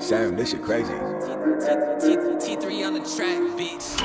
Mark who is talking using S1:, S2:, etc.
S1: Sam, this shit crazy.
S2: T3 on the track, bitch.